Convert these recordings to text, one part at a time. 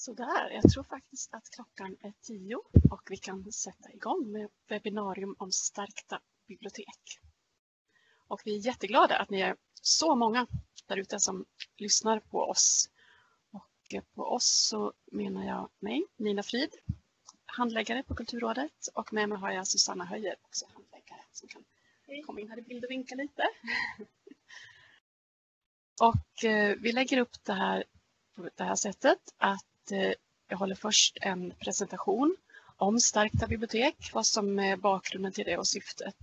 Sådär, jag tror faktiskt att klockan är tio och vi kan sätta igång med webbinarium om stärkta bibliotek. Och vi är jätteglada att ni är så många där ute som lyssnar på oss. Och på oss så menar jag mig, Nina Frid, handläggare på Kulturrådet och med mig har jag Susanna Höjer, också handläggare, som kan komma in här i bild och vinka lite. och eh, vi lägger upp det här på det här sättet att Eh, jag håller först en presentation om stärkta bibliotek, vad som är bakgrunden till det och syftet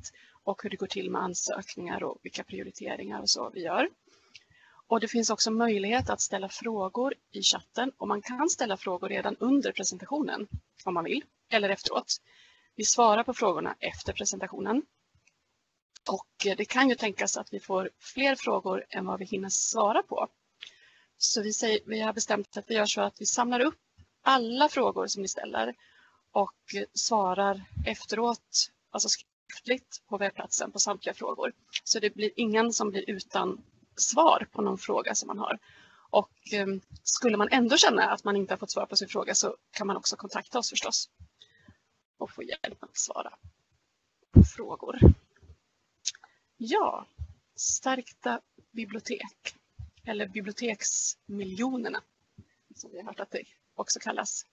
och hur det går till med ansökningar och vilka prioriteringar och så vi gör. Och det finns också möjlighet att ställa frågor i chatten och man kan ställa frågor redan under presentationen om man vill eller efteråt. Vi svarar på frågorna efter presentationen. Och eh, det kan ju tänkas att vi får fler frågor än vad vi hinner svara på. Så vi, säger, vi har bestämt att vi gör så att vi samlar upp alla frågor som ni ställer och svarar efteråt, alltså skriftligt på webbplatsen på samtliga frågor. Så det blir ingen som blir utan svar på någon fråga som man har. Och ehm, skulle man ändå känna att man inte har fått svar på sin fråga så kan man också kontakta oss förstås och få hjälp att svara på frågor. Ja, stärkta bibliotek eller biblioteksmiljonerna som vi har hört att det också kallas.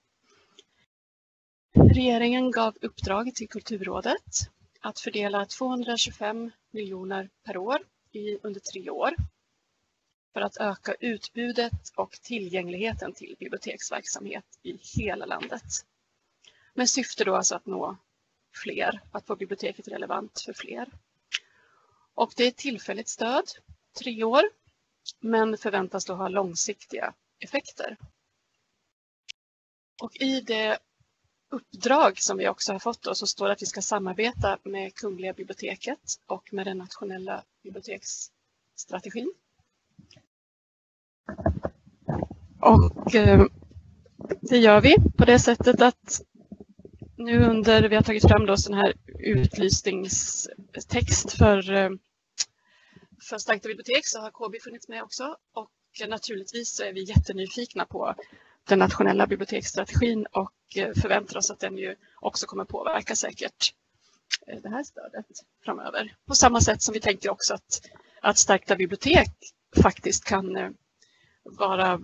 Regeringen gav uppdrag till Kulturrådet att fördela 225 miljoner per år i, under tre år för att öka utbudet och tillgängligheten till biblioteksverksamhet i hela landet. Med syfte då alltså att nå fler, att få biblioteket relevant för fler. Och det är ett tillfälligt stöd, tre år, men förväntas då ha långsiktiga effekter. Och i det uppdrag som vi också har fått då, så står det att vi ska samarbeta med Kungliga biblioteket och med den nationella biblioteksstrategin. Och eh, det gör vi på det sättet att nu under, vi har tagit fram då sån här utlysningstext för eh, för Stärkta bibliotek så har KB funnits med också och naturligtvis så är vi jättenyfikna på den nationella biblioteksstrategin och eh, förväntar oss att den ju också kommer påverka säkert eh, det här stödet framöver. På samma sätt som vi tänker också att, att Stärkta bibliotek faktiskt kan eh, vara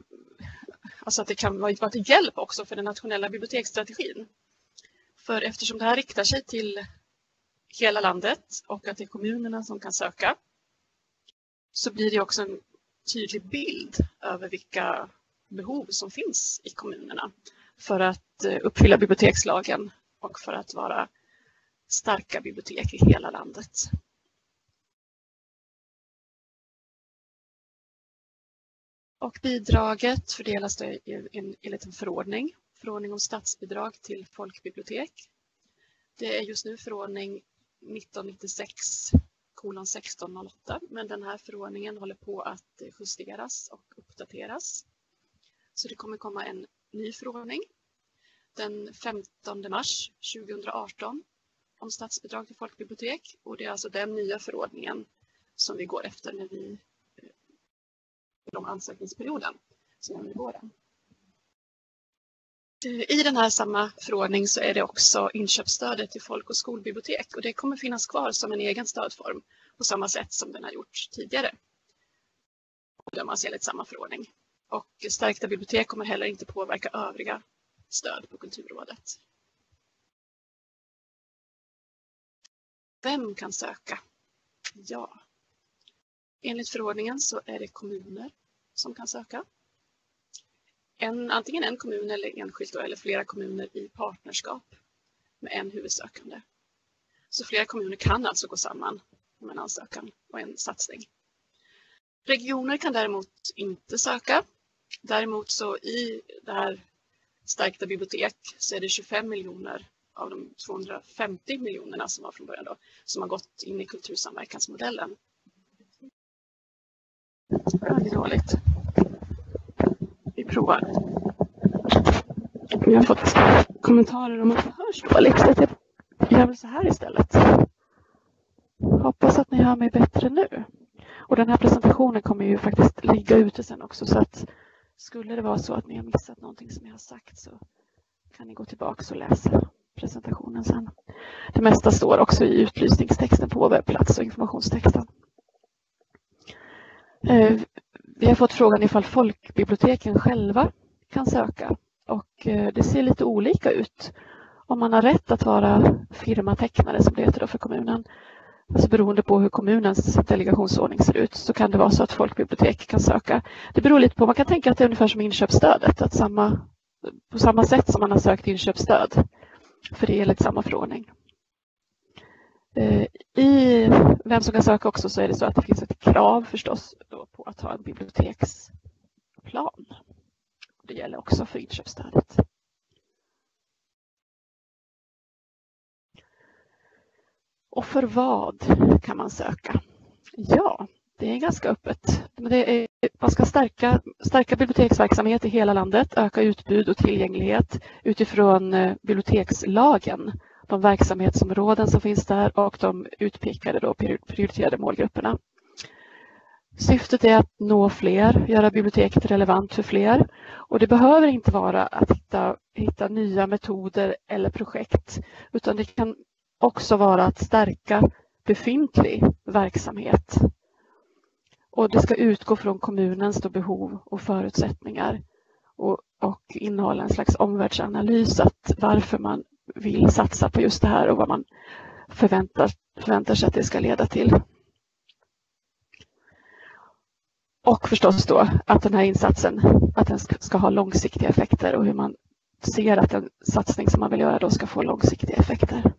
Alltså att det kan vara till hjälp också för den nationella biblioteksstrategin. För eftersom det här riktar sig till hela landet och att det är kommunerna som kan söka så blir det också en tydlig bild över vilka behov som finns i kommunerna för att eh, uppfylla bibliotekslagen och för att vara starka bibliotek i hela landet. Och bidraget fördelas då enligt en förordning, förordning om statsbidrag till folkbibliotek. Det är just nu förordning 1996 kolon 1608 men den här förordningen håller på att justeras och uppdateras. Så det kommer komma en ny förordning den 15 mars 2018 om statsbidrag till folkbibliotek och det är alltså den nya förordningen som vi går efter när vi eh, de ansökningsperioden som är under våren. I den här samma förordning så är det också inköpsstödet till folk och skolbibliotek och det kommer finnas kvar som en egen stödform på samma sätt som den har gjort tidigare. Och dömas enligt samma förordning. Och stärkta bibliotek kommer heller inte påverka övriga stöd på Kulturrådet. Vem kan söka? Ja, enligt förordningen så är det kommuner som kan söka en, antingen en kommun eller enskilt eller flera kommuner i partnerskap med en huvudsökande. Så flera kommuner kan alltså gå samman om en ansökan och en satsning. Regioner kan däremot inte söka. Däremot så i det här stärkta bibliotek så är det 25 miljoner av de 250 miljonerna som var från början då, som har gått in i kultursamverkansmodellen. Väldigt dåligt provar. Vi har fått kommentarer om att det hörs dåligt. Så jag gör väl så här istället. Hoppas att ni hör mig bättre nu. Och den här presentationen kommer ju faktiskt ligga ute sen också så att skulle det vara så att ni har missat någonting som jag har sagt så kan ni gå tillbaka och läsa presentationen sen. Det mesta står också i utlysningstexten på webbplats och informationstexten. Eh, vi har fått frågan ifall folkbiblioteken själva kan söka och eh, det ser lite olika ut. Om man har rätt att vara firmatecknare som det heter för kommunen, alltså beroende på hur kommunens delegationsordning ser ut, så kan det vara så att folkbibliotek kan söka. Det beror lite på, man kan tänka att det är ungefär som inköpsstödet, att samma, på samma sätt som man har sökt inköpsstöd, för det är enligt samma förordning. Eh, I vem som kan söka också så är det så att det finns ett krav förstås på att ha en biblioteksplan. Det gäller också för inköpsstödet. Och för vad kan man söka? Ja, det är ganska öppet. Det är, man ska stärka, stärka biblioteksverksamhet i hela landet, öka utbud och tillgänglighet utifrån eh, bibliotekslagen, de verksamhetsområden som finns där och de utpekade då prioriterade målgrupperna. Syftet är att nå fler, göra biblioteket relevant för fler. Och det behöver inte vara att hitta, hitta nya metoder eller projekt, utan det kan också vara att stärka befintlig verksamhet. Och det ska utgå från kommunens behov och förutsättningar och, och innehålla en slags omvärldsanalys att varför man vill satsa på just det här och vad man förväntar, förväntar sig att det ska leda till. Och förstås då att den här insatsen att den ska ha långsiktiga effekter och hur man ser att en satsning som man vill göra då ska få långsiktiga effekter.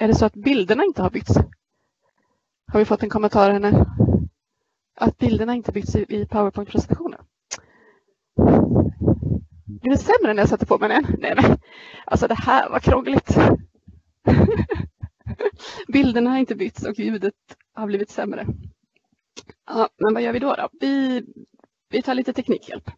Är det så att bilderna inte har bytts? Har vi fått en kommentar henne? Att bilderna inte bytts i PowerPoint-presentationen? Blir det sämre när jag sätter på mig den? Nej, men alltså det här var krångligt. Bilderna har inte bytts och ljudet har blivit sämre. Ja, men vad gör vi då? då? Vi, vi tar lite teknikhjälp.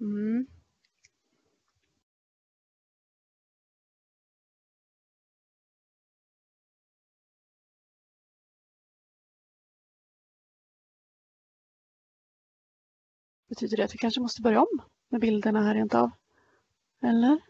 Mm. Betyder det att vi kanske måste börja om med bilderna här rent av? Eller?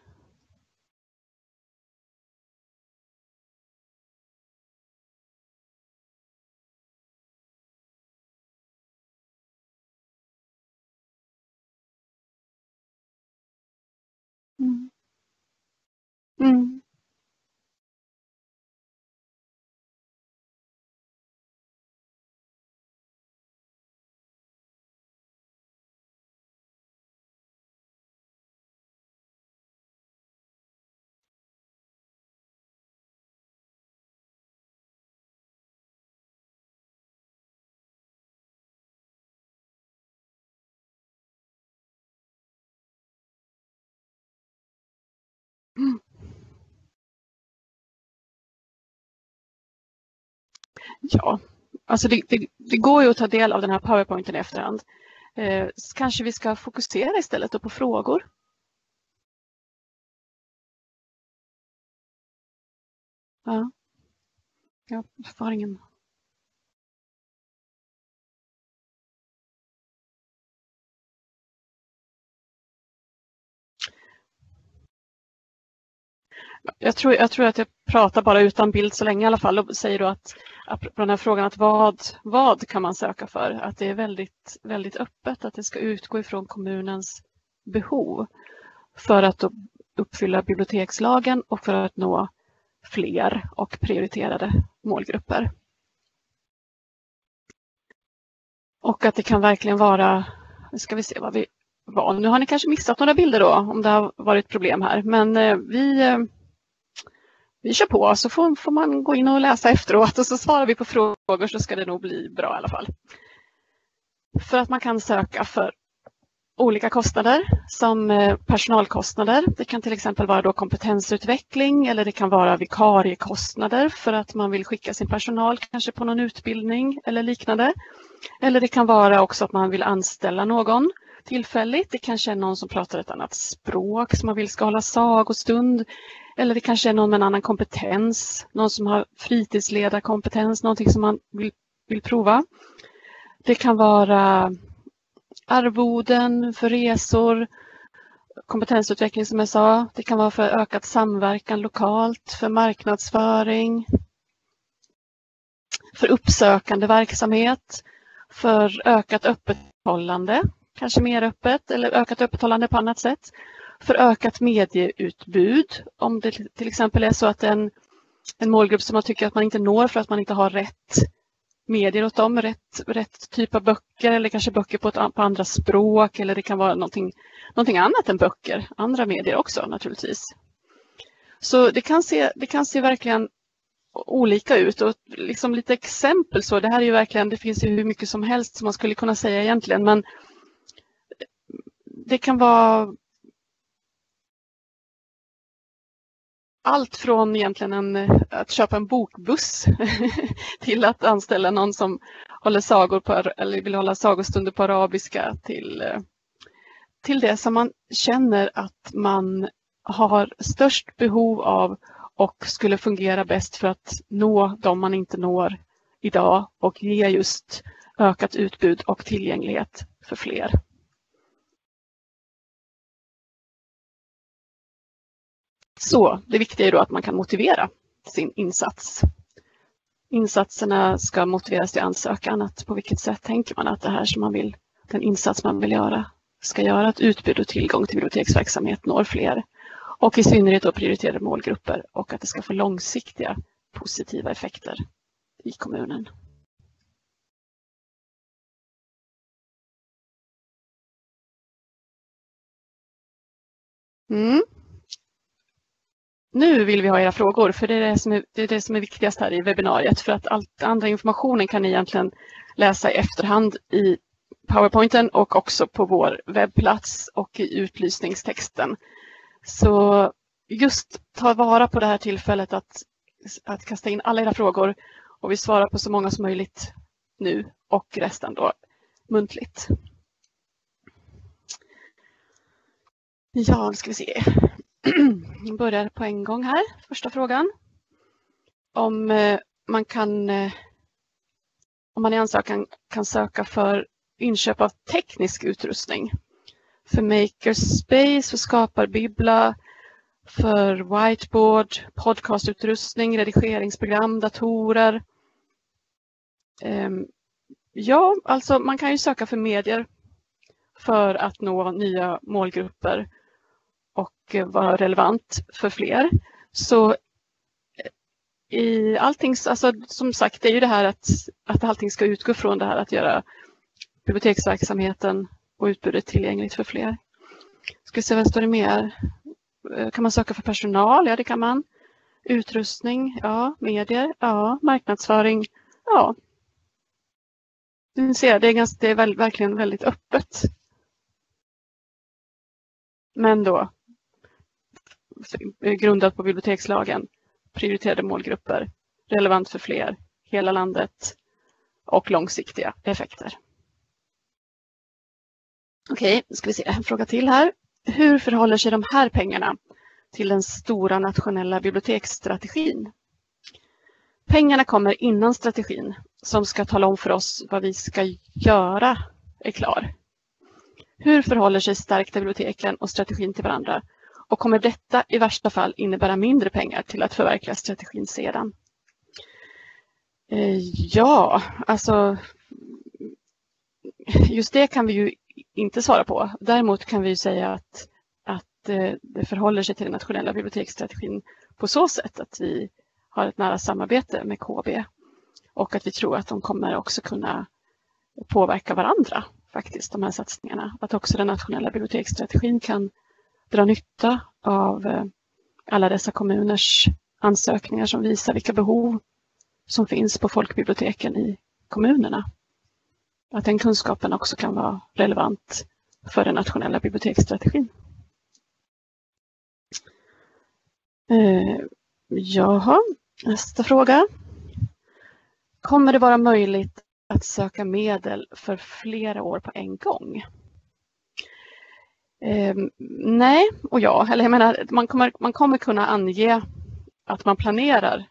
Ja, alltså det, det, det, går ju att ta del av den här powerpointen i efterhand. Eh, kanske vi ska fokusera istället på frågor. Ja, jag har ingen Jag tror, jag tror att jag pratar bara utan bild så länge i alla fall och säger då att på den här frågan att vad, vad kan man söka för? Att det är väldigt, väldigt öppet, att det ska utgå ifrån kommunens behov för att uppfylla bibliotekslagen och för att nå fler och prioriterade målgrupper. Och att det kan verkligen vara, nu ska vi se vad vi var. Nu har ni kanske missat några bilder då om det har varit problem här, men eh, vi eh, vi kör på så får, får man gå in och läsa efteråt och så svarar vi på frågor så ska det nog bli bra i alla fall. För att man kan söka för olika kostnader som eh, personalkostnader. Det kan till exempel vara då kompetensutveckling eller det kan vara vikariekostnader för att man vill skicka sin personal kanske på någon utbildning eller liknande. Eller det kan vara också att man vill anställa någon tillfälligt. Det kanske är någon som pratar ett annat språk som man vill ska hålla sagostund. Eller det kanske är någon med en annan kompetens, någon som har fritidsledarkompetens, någonting som man vill, vill prova. Det kan vara arvoden för resor, kompetensutveckling som jag sa. Det kan vara för ökad samverkan lokalt, för marknadsföring, för uppsökande verksamhet, för ökat öppethållande, kanske mer öppet eller ökat öppethållande på annat sätt. För ökat medieutbud, om det till exempel är så att en, en målgrupp som man tycker att man inte når för att man inte har rätt medier åt dem, rätt, rätt typ av böcker eller kanske böcker på, ett, på andra språk eller det kan vara någonting, någonting annat än böcker, andra medier också naturligtvis. Så det kan se, det kan se verkligen olika ut och liksom lite exempel så, det här är ju verkligen, det finns ju hur mycket som helst som man skulle kunna säga egentligen men det kan vara allt från egentligen en, eh, att köpa en bokbuss till att anställa någon som håller sagor på, eller vill hålla sagostunder på arabiska till, eh, till det som man känner att man har störst behov av och skulle fungera bäst för att nå de man inte når idag och ge just ökat utbud och tillgänglighet för fler. Så det viktiga är då att man kan motivera sin insats. Insatserna ska motiveras till ansökan. Att på vilket sätt tänker man att det här som man vill, den insats man vill göra ska göra att utbud och tillgång till biblioteksverksamhet når fler. Och i synnerhet då prioriterade målgrupper och att det ska få långsiktiga positiva effekter i kommunen. Mm. Nu vill vi ha era frågor för det är det, som är, det är det som är viktigast här i webbinariet för att all andra informationen kan ni egentligen läsa i efterhand i powerpointen och också på vår webbplats och i utlysningstexten. Så just ta vara på det här tillfället att, att kasta in alla era frågor och vi svarar på så många som möjligt nu och resten då muntligt. Ja, nu ska vi se. Vi börjar på en gång här. Första frågan. Om eh, man kan eh, om man i ansökan kan söka för inköp av teknisk utrustning. För Makerspace, för Skaparbibla, för whiteboard, podcastutrustning, redigeringsprogram, datorer. Ehm, ja, alltså man kan ju söka för medier för att nå nya målgrupper och vara relevant för fler. Så eh, i allting, alltså som sagt, det är ju det här att, att allting ska utgå från det här att göra biblioteksverksamheten och utbudet tillgängligt för fler. Ska se, vad står det mer? Eh, kan man söka för personal? Ja, det kan man. Utrustning? Ja. Medier? Ja. Marknadsföring? Ja. Du ser, det är, ganska, det är verkligen väldigt öppet. Men då Eh, grundat på bibliotekslagen, prioriterade målgrupper, relevant för fler, hela landet och långsiktiga effekter. Okej, nu ska vi se en fråga till här. Hur förhåller sig de här pengarna till den stora nationella biblioteksstrategin? Pengarna kommer innan strategin som ska tala om för oss vad vi ska göra är klar. Hur förhåller sig stärkta biblioteken och strategin till varandra och kommer detta i värsta fall innebära mindre pengar till att förverkliga strategin sedan? Eh, ja, alltså just det kan vi ju inte svara på. Däremot kan vi säga att, att eh, det förhåller sig till den nationella biblioteksstrategin på så sätt att vi har ett nära samarbete med KB och att vi tror att de kommer också kunna påverka varandra faktiskt, de här satsningarna. Att också den nationella biblioteksstrategin kan dra nytta av eh, alla dessa kommuners ansökningar som visar vilka behov som finns på folkbiblioteken i kommunerna. Att den kunskapen också kan vara relevant för den nationella biblioteksstrategin. Eh, jaha, nästa fråga. Kommer det vara möjligt att söka medel för flera år på en gång? Eh, nej och ja, eller jag menar man kommer, man kommer kunna ange att man planerar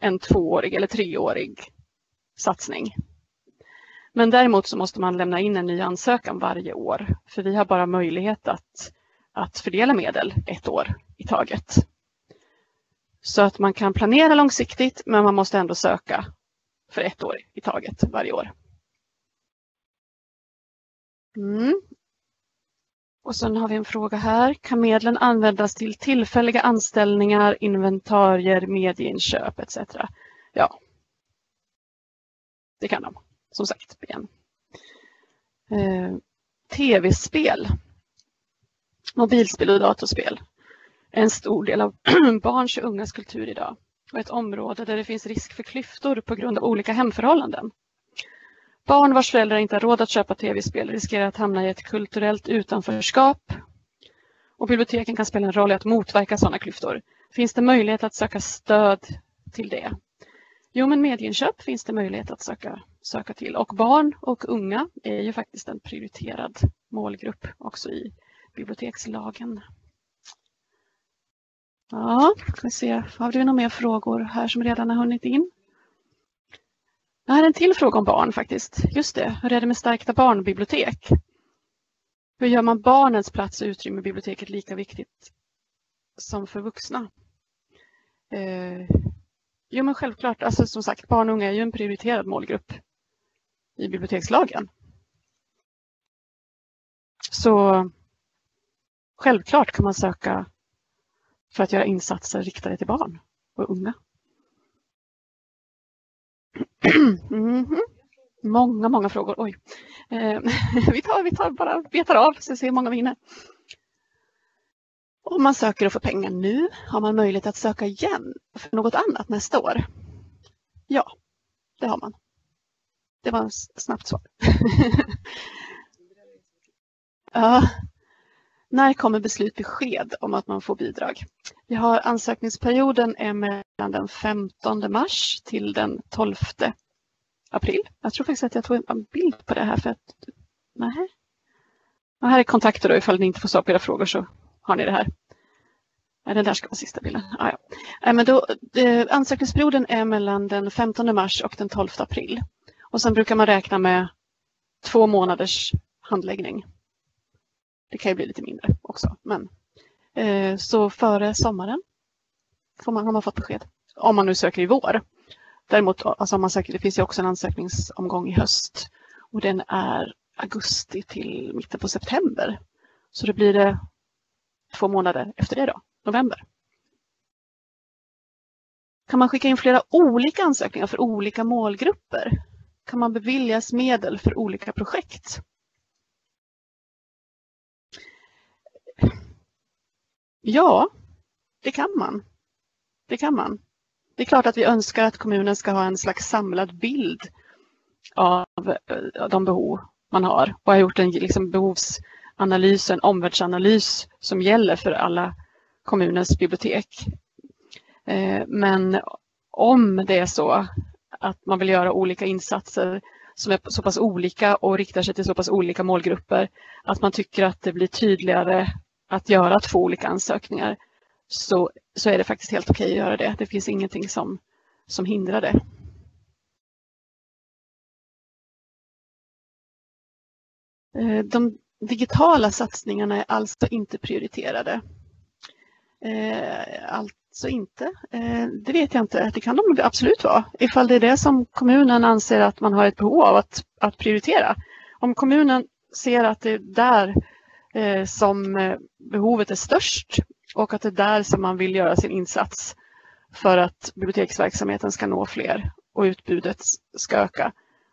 en tvåårig eller treårig satsning. Men däremot så måste man lämna in en ny ansökan varje år för vi har bara möjlighet att, att fördela medel ett år i taget. Så att man kan planera långsiktigt men man måste ändå söka för ett år i taget varje år. Mm. Och sen har vi en fråga här. Kan medlen användas till tillfälliga anställningar, inventarier, medieinköp etc? Ja, det kan de. Som sagt, igen. Eh, Tv-spel, mobilspel och datorspel är en stor del av barns och ungas kultur idag och ett område där det finns risk för klyftor på grund av olika hemförhållanden. Barn vars föräldrar inte har råd att köpa tv-spel riskerar att hamna i ett kulturellt utanförskap. Och biblioteken kan spela en roll i att motverka sådana klyftor. Finns det möjlighet att söka stöd till det? Jo, men medieinköp finns det möjlighet att söka, söka till. Och barn och unga är ju faktiskt en prioriterad målgrupp också i bibliotekslagen. Ja, ska vi se. Har du några mer frågor här som redan har hunnit in? Jag här är en till fråga om barn faktiskt. Just det, hur är det med stärkta barnbibliotek? Hur gör man barnens plats och utrymme i biblioteket lika viktigt som för vuxna? Eh, jo men självklart, alltså som sagt barn och unga är ju en prioriterad målgrupp i bibliotekslagen. Så självklart kan man söka för att göra insatser riktade till barn och unga. Mm -hmm. Många, många frågor. Oj. Eh, vi, tar, vi tar bara betar av så vi ser hur många vi hinner. Om man söker och får pengar nu, har man möjlighet att söka igen för något annat nästa år? Ja, det har man. Det var ett snabbt svar. ja. När kommer beslut-besked om att man får bidrag? Vi har ansökningsperioden är mellan den 15 mars till den 12 april. Jag tror faktiskt att jag tog en bild på det här för att... Nej. Och här är kontakter då ifall ni inte får svar på era frågor så har ni det här. Den där ska vara sista bilden. Ah, ja. Eh, men då, eh, ansökningsperioden är mellan den 15 mars och den 12 april. Och sen brukar man räkna med två månaders handläggning. Det kan ju bli lite mindre också. Men, eh, så före sommaren får man, har man fått besked. Om man nu söker i vår. Däremot, alltså om man söker, det finns ju också en ansökningsomgång i höst. Och den är augusti till mitten på september. Så då blir det två månader efter det då, november. Kan man skicka in flera olika ansökningar för olika målgrupper? Kan man beviljas medel för olika projekt? Ja, det kan man. Det kan man. Det är klart att vi önskar att kommunen ska ha en slags samlad bild av eh, de behov man har och har gjort en liksom behovsanalys, en omvärldsanalys som gäller för alla kommunens bibliotek. Eh, men om det är så att man vill göra olika insatser som är så pass olika och riktar sig till så pass olika målgrupper att man tycker att det blir tydligare att göra två olika ansökningar så, så är det faktiskt helt okej att göra det. Det finns ingenting som, som hindrar det. Eh, de digitala satsningarna är alltså inte prioriterade. Eh, alltså inte. Eh, det vet jag inte. Det kan de absolut vara. Ifall det är det som kommunen anser att man har ett behov av att, att prioritera. Om kommunen ser att det är där Eh, som eh, behovet är störst och att det är där som man vill göra sin insats för att biblioteksverksamheten ska nå fler och utbudet ska öka.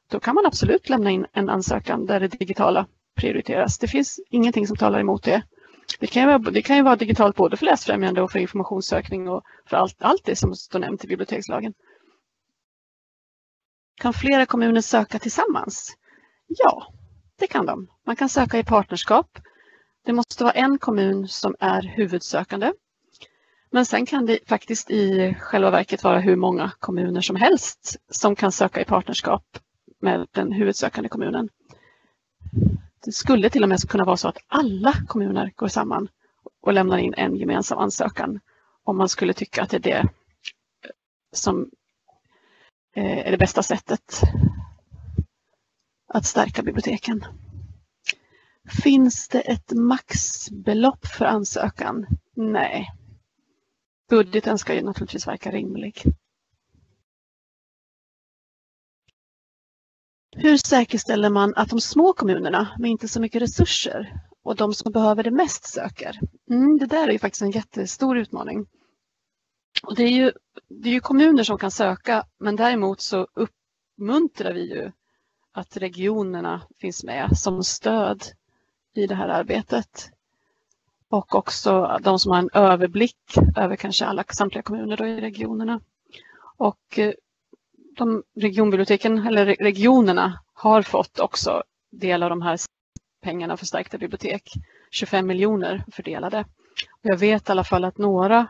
Då kan man absolut lämna in en ansökan där det digitala prioriteras. Det finns ingenting som talar emot det. Det kan ju vara, det kan ju vara digitalt både för läsfrämjande och för informationssökning och för allt, allt det som står nämnt i bibliotekslagen. Kan flera kommuner söka tillsammans? Ja, Det kan de. Man kan söka i partnerskap. Det måste vara en kommun som är huvudsökande. Men sen kan det faktiskt i själva verket vara hur många kommuner som helst som kan söka i partnerskap med den huvudsökande kommunen. Det skulle till och med kunna vara så att alla kommuner går samman och lämnar in en gemensam ansökan om man skulle tycka att det är det eh, som eh, är det bästa sättet att stärka biblioteken. Finns det ett maxbelopp för ansökan? Nej. Budgeten ska ju naturligtvis verka rimlig. Hur säkerställer man att de små kommunerna med inte så mycket resurser och de som behöver det mest söker? Mm, det där är ju faktiskt en jättestor utmaning. Och det, är ju, det är ju kommuner som kan söka men däremot så uppmuntrar vi ju att regionerna finns med som stöd i det här arbetet. Och också de som har en överblick över kanske alla samtliga kommuner då i regionerna. Och eh, de regionbiblioteken, eller regionerna, har fått också del av de här pengarna för stärkta bibliotek. 25 miljoner fördelade. Och jag vet i alla fall att några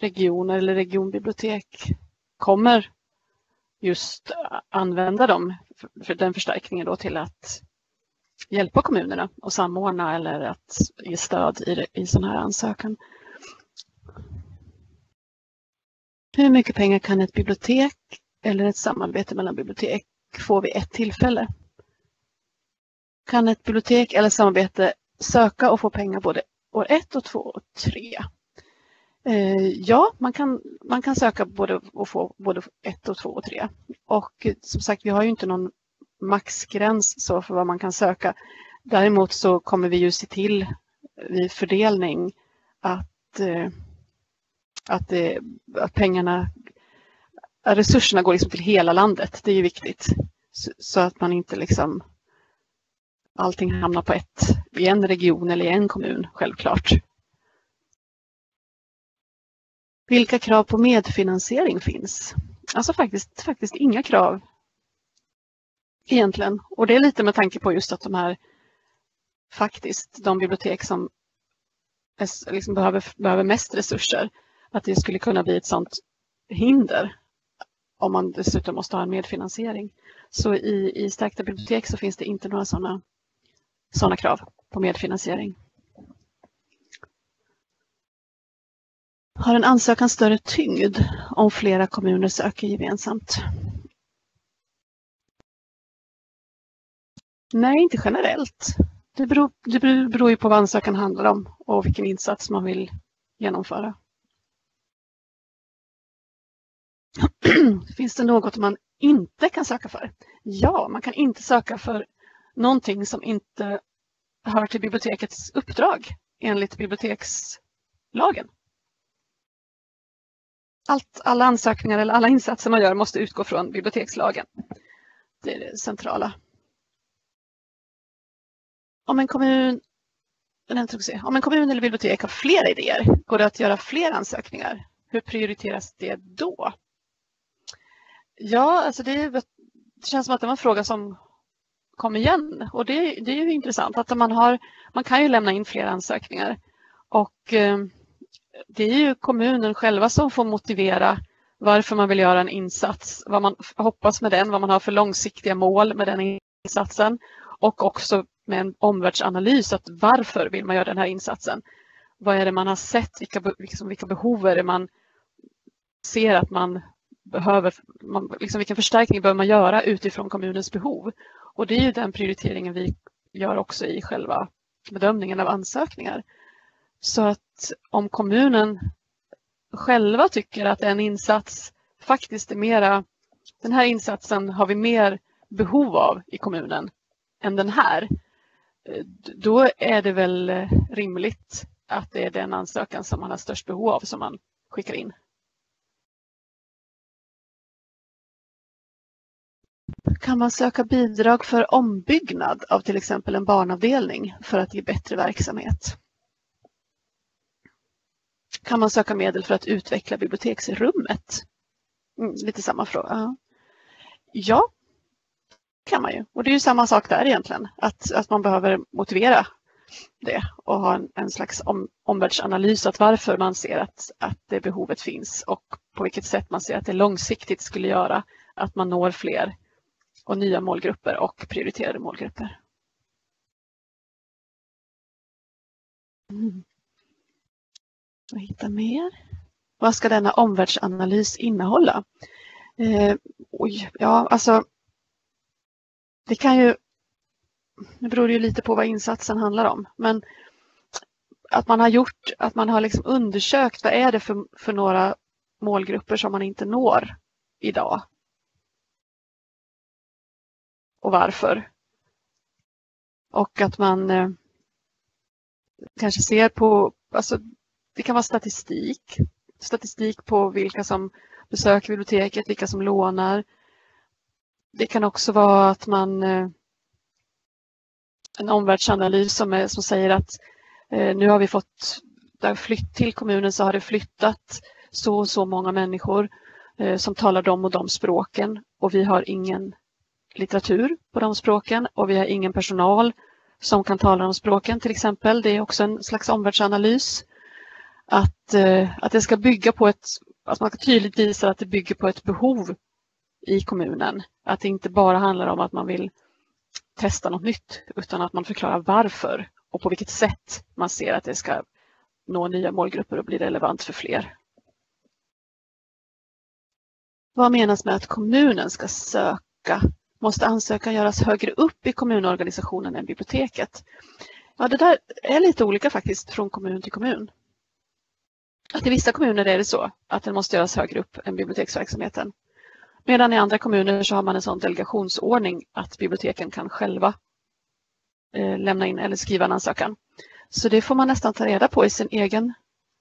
regioner eller regionbibliotek kommer just använda dem, för den förstärkningen då till att hjälpa kommunerna och samordna eller att ge stöd i, i sån här ansökan. Hur mycket pengar kan ett bibliotek eller ett samarbete mellan bibliotek få vid ett tillfälle? Kan ett bibliotek eller samarbete söka och få pengar både år ett och två och tre? Eh, ja, man kan, man kan söka både och få både ett och två och tre. Och eh, som sagt, vi har ju inte någon maxgräns så för vad man kan söka. Däremot så kommer vi ju se till vid fördelning att, eh, att, det, att pengarna, resurserna går liksom till hela landet. Det är ju viktigt. Så, så att man inte liksom allting hamnar på ett, i en region eller i en kommun, självklart. Vilka krav på medfinansiering finns? Alltså faktiskt, faktiskt inga krav egentligen. Och det är lite med tanke på just att de här faktiskt, de bibliotek som liksom behöver, behöver mest resurser, att det skulle kunna bli ett sådant hinder om man dessutom måste ha en medfinansiering. Så i, i stärkta bibliotek så finns det inte några sådana såna krav på medfinansiering. Har en ansökan större tyngd om flera kommuner söker gemensamt? Nej, inte generellt. Det beror, det beror ju på vad ansökan handlar om och vilken insats man vill genomföra. Finns det något man inte kan söka för? Ja, man kan inte söka för någonting som inte hör till bibliotekets uppdrag enligt bibliotekslagen. Allt, alla ansökningar eller alla insatser man gör måste utgå från bibliotekslagen. Det är det centrala. Om en kommun om en kommun eller bibliotek har flera idéer, går det att göra fler ansökningar? Hur prioriteras det då? Ja, alltså det, det känns som att det var en fråga som kom igen och det, det är ju intressant att man, har, man kan ju lämna in fler ansökningar och eh, det är ju kommunen själva som får motivera varför man vill göra en insats, vad man hoppas med den, vad man har för långsiktiga mål med den insatsen och också med en omvärldsanalys att varför vill man göra den här insatsen? Vad är det man har sett? Vilka, liksom, vilka behov är det man ser att man behöver? Man, liksom, vilken förstärkning behöver man göra utifrån kommunens behov? Och det är ju den prioriteringen vi gör också i själva bedömningen av ansökningar. Så att om kommunen själva tycker att en insats faktiskt är mera, den här insatsen har vi mer behov av i kommunen än den här, då är det väl eh, rimligt att det är den ansökan som man har störst behov av som man skickar in. Kan man söka bidrag för ombyggnad av till exempel en barnavdelning för att ge bättre verksamhet? Kan man söka medel för att utveckla biblioteksrummet? Mm, lite samma fråga. Ja, kan man ju. Och det är ju samma sak där egentligen, att, att man behöver motivera det och ha en, en slags om, omvärldsanalys att varför man ser att, att det behovet finns och på vilket sätt man ser att det långsiktigt skulle göra att man når fler och nya målgrupper och prioriterade målgrupper. Mm. Och hitta mer. Vad ska denna omvärldsanalys innehålla? Eh, oj, ja, alltså det kan ju, det beror ju lite på vad insatsen handlar om, men att man har gjort, att man har liksom undersökt vad är det för, för några målgrupper som man inte når idag. Och varför. Och att man eh, kanske ser på, alltså det kan vara statistik, statistik på vilka som besöker biblioteket, vilka som lånar, det kan också vara att man eh, en omvärldsanalys som, är, som säger att eh, nu har vi fått, där flytt till kommunen så har det flyttat så och så många människor eh, som talar de och de språken och vi har ingen litteratur på de språken och vi har ingen personal som kan tala de språken till exempel. Det är också en slags omvärldsanalys. Att, eh, att det ska bygga på ett, att man tydligt visar att det bygger på ett behov i kommunen. Att det inte bara handlar om att man vill testa något nytt utan att man förklarar varför och på vilket sätt man ser att det ska nå nya målgrupper och bli relevant för fler. Vad menas med att kommunen ska söka? Måste ansökan göras högre upp i kommunorganisationen än biblioteket? Ja, det där är lite olika faktiskt från kommun till kommun. Att I vissa kommuner är det så att den måste göras högre upp än biblioteksverksamheten. Medan i andra kommuner så har man en sån delegationsordning att biblioteken kan själva eh, lämna in eller skriva en ansökan. Så det får man nästan ta reda på i sin egen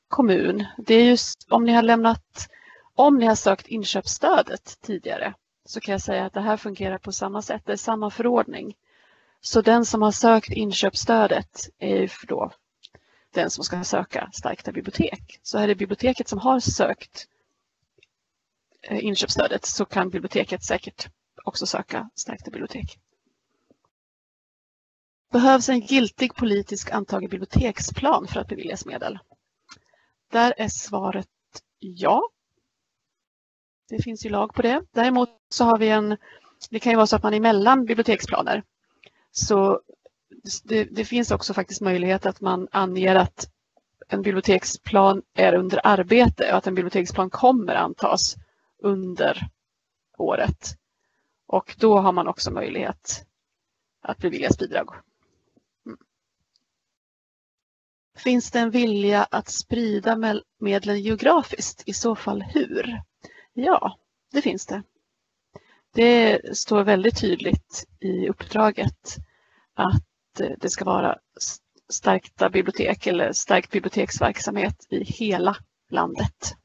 kommun. Det är just om ni har lämnat, om ni har sökt inköpsstödet tidigare så kan jag säga att det här fungerar på samma sätt. Det är samma förordning. Så den som har sökt inköpsstödet är då den som ska söka Stärkta bibliotek. Så är det biblioteket som har sökt Eh, inköpsstödet så kan biblioteket säkert också söka Stärkta bibliotek. Behövs en giltig politisk antagen biblioteksplan för att beviljas medel? Där är svaret ja. Det finns ju lag på det. Däremot så har vi en, det kan ju vara så att man är mellan biblioteksplaner. Så det, det, finns också faktiskt möjlighet att man anger att en biblioteksplan är under arbete och att en biblioteksplan kommer antas under året. Och då har man också möjlighet att beviljas bidrag. Mm. Finns det en vilja att sprida medlen geografiskt? I så fall hur? Ja, det finns det. Det står väldigt tydligt i uppdraget att eh, det ska vara stärkta bibliotek eller stärkt biblioteksverksamhet i hela landet.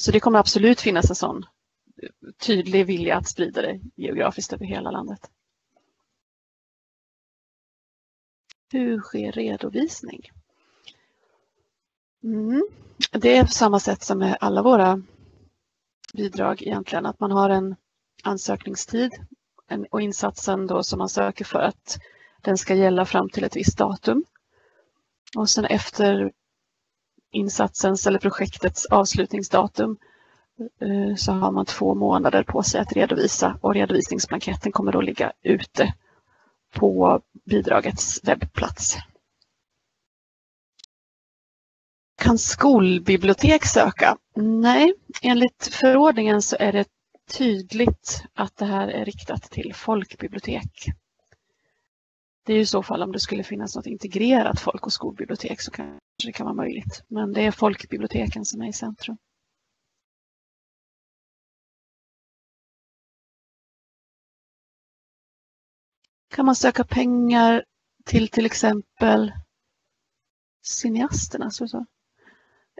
Så det kommer absolut finnas en sån tydlig vilja att sprida det geografiskt över hela landet. Hur sker redovisning? Mm. Det är på samma sätt som med alla våra bidrag egentligen, att man har en ansökningstid och insatsen då som man söker för att den ska gälla fram till ett visst datum. Och sen efter insatsens eller projektets avslutningsdatum eh, så har man två månader på sig att redovisa och redovisningsblanketten kommer då ligga ute på bidragets webbplats. Kan skolbibliotek söka? Nej, enligt förordningen så är det tydligt att det här är riktat till folkbibliotek. Det är i så fall om det skulle finnas något integrerat folk och skolbibliotek så kanske det kan vara möjligt. Men det är folkbiblioteken som är i centrum. Kan man söka pengar till till exempel cineasterna? Så så.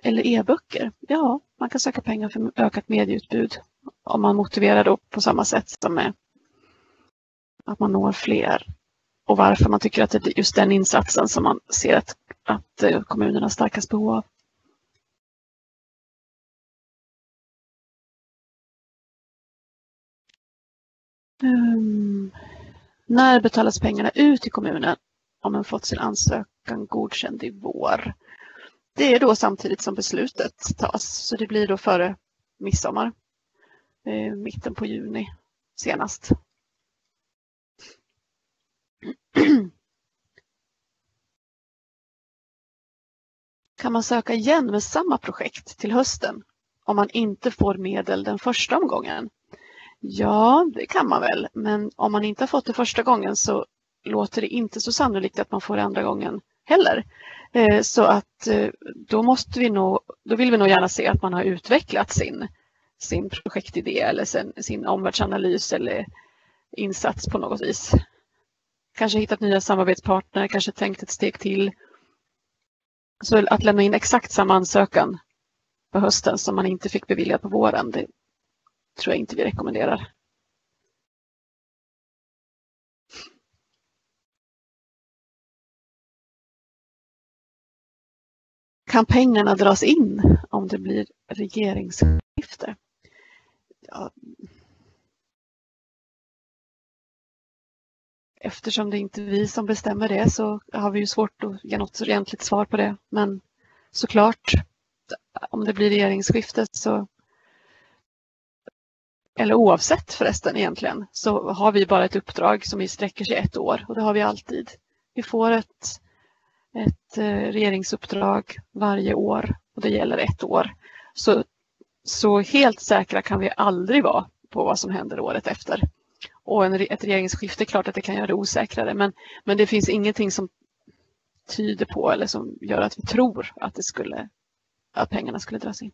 Eller e-böcker? Ja, man kan söka pengar för ökat medieutbud om man motiverar då på samma sätt som med att man når fler och varför man tycker att det är just den insatsen som man ser att, att eh, kommunerna har starkast behov av. Um, När betalas pengarna ut till kommunen om man fått sin ansökan godkänd i vår? Det är då samtidigt som beslutet tas, så det blir då före midsommar. Eh, mitten på juni senast. Kan man söka igen med samma projekt till hösten om man inte får medel den första omgången? Ja, det kan man väl, men om man inte har fått det första gången så låter det inte så sannolikt att man får det andra gången heller. Eh, så att eh, då måste vi nog, då vill vi nog gärna se att man har utvecklat sin, sin projektidé eller sin, sin omvärldsanalys eller insats på något vis. Kanske hittat nya samarbetspartner, kanske tänkt ett steg till. Så att lämna in exakt samma ansökan på hösten som man inte fick beviljad på våren, det tror jag inte vi rekommenderar. Kan pengarna dras in om det blir regeringsskifte? Ja. Eftersom det inte är vi som bestämmer det så har vi ju svårt att ge något egentligt svar på det. Men såklart, om det blir regeringsskifte så eller oavsett förresten egentligen, så har vi bara ett uppdrag som sträcker sig ett år och det har vi alltid. Vi får ett ett eh, regeringsuppdrag varje år och det gäller ett år. Så, så helt säkra kan vi aldrig vara på vad som händer året efter. Och en, ett regeringsskifte är klart att det kan göra det osäkrare men, men det finns ingenting som tyder på eller som gör att vi tror att, det skulle, att pengarna skulle dras in.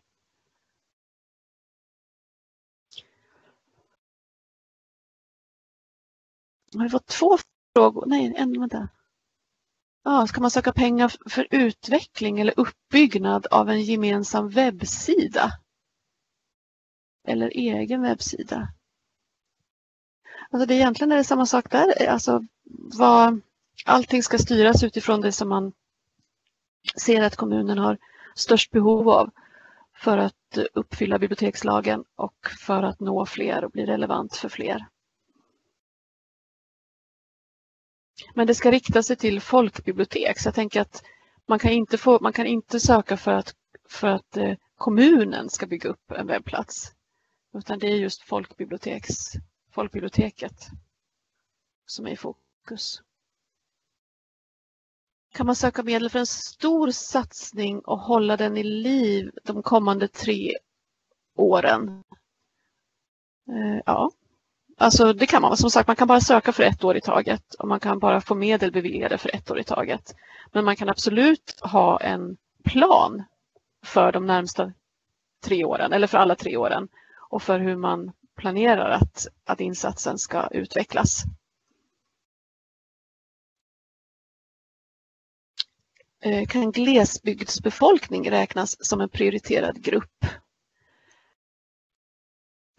Har vi fått två frågor? Nej, en, vänta. Ja, ska man söka pengar för utveckling eller uppbyggnad av en gemensam webbsida? Eller egen webbsida? Alltså det egentligen är det samma sak där. Alltså vad, allting ska styras utifrån det som man ser att kommunen har störst behov av för att uppfylla bibliotekslagen och för att nå fler och bli relevant för fler. Men det ska rikta sig till folkbibliotek så jag tänker att man kan inte, få, man kan inte söka för att, för att eh, kommunen ska bygga upp en webbplats. Utan det är just folkbiblioteks, folkbiblioteket som är i fokus. Kan man söka medel för en stor satsning och hålla den i liv de kommande tre åren? Eh, ja, Alltså det kan man, som sagt man kan bara söka för ett år i taget och man kan bara få medel beviljade för ett år i taget. Men man kan absolut ha en plan för de närmsta tre åren eller för alla tre åren och för hur man planerar att, att insatsen ska utvecklas. Eh, kan glesbygdsbefolkning räknas som en prioriterad grupp?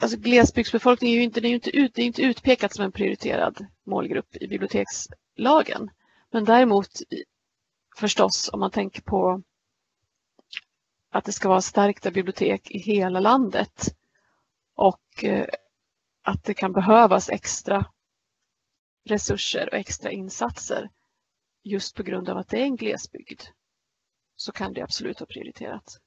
alltså glesbygdsbefolkning är ju inte, det är inte, ut, det är inte utpekat som en prioriterad målgrupp i bibliotekslagen. Men däremot förstås om man tänker på att det ska vara stärkta bibliotek i hela landet och eh, att det kan behövas extra resurser och extra insatser just på grund av att det är en glesbygd så kan det absolut vara prioriterat.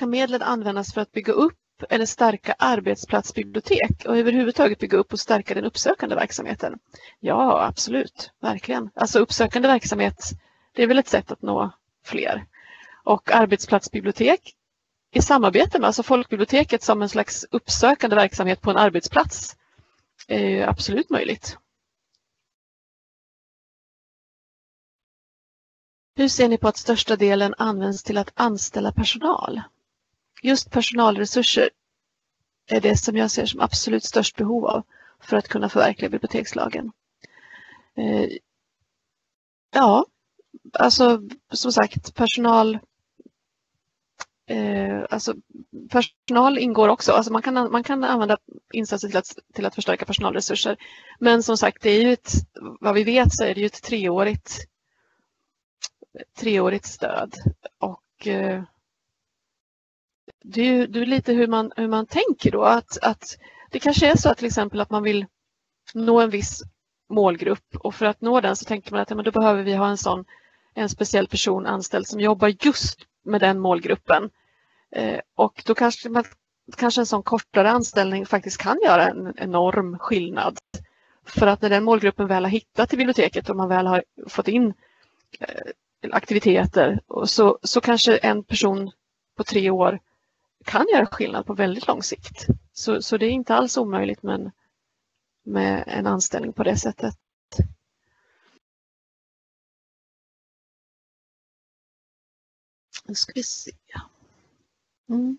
kan medlen användas för att bygga upp eller stärka arbetsplatsbibliotek och överhuvudtaget bygga upp och stärka den uppsökande verksamheten? Ja, absolut, verkligen. Alltså uppsökande verksamhet, det är väl ett sätt att nå fler. Och arbetsplatsbibliotek i samarbete med alltså folkbiblioteket som en slags uppsökande verksamhet på en arbetsplats är absolut möjligt. Hur ser ni på att största delen används till att anställa personal? just personalresurser är det som jag ser som absolut störst behov av för att kunna förverkliga bibliotekslagen. Eh, ja, alltså som sagt personal eh, alltså personal ingår också. Alltså man, kan, man kan använda insatser till att, till att förstärka personalresurser. Men som sagt, det är ju ett, vad vi vet så är det ju ett treårigt, treårigt stöd. Och eh, det är, det är lite hur man, hur man tänker då. Att, att Det kanske är så att till exempel att man vill nå en viss målgrupp och för att nå den så tänker man att ja, men då behöver vi ha en sån en speciell person anställd som jobbar just med den målgruppen. Eh, och då kanske, man, kanske en sån kortare anställning faktiskt kan göra en enorm skillnad. För att när den målgruppen väl har hittat till biblioteket och man väl har fått in eh, aktiviteter så, så kanske en person på tre år kan göra skillnad på väldigt lång sikt. Så, så det är inte alls omöjligt med en, med en anställning på det sättet. Nu ska vi se. Mm.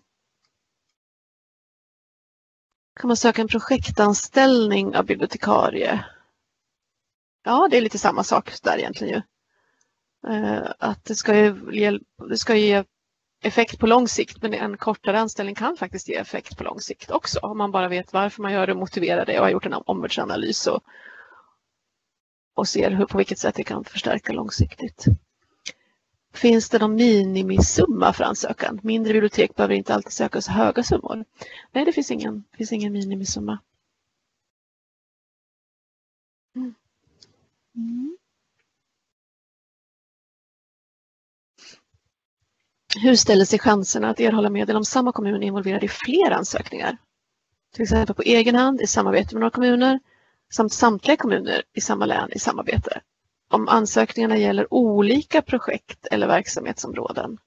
Kan man söka en projektanställning av bibliotekarie? Ja, det är lite samma sak där egentligen ju. Eh, att det ska, ge, det ska ge effekt på lång sikt men en kortare anställning kan faktiskt ge effekt på lång sikt också om man bara vet varför man gör det, motiverar det och har gjort en omvärldsanalys och, och ser hur, på vilket sätt det kan förstärka långsiktigt. Finns det någon minimisumma för ansökan? Mindre bibliotek behöver inte alltid söka så höga summor. Nej, det finns ingen, finns ingen minimisumma. Mm. Mm. Hur ställer sig chanserna att erhålla medel om samma kommun är involverad i fler ansökningar? Till exempel på egen hand i samarbete med några kommuner samt samtliga kommuner i samma län i samarbete. Om ansökningarna gäller olika projekt eller verksamhetsområden.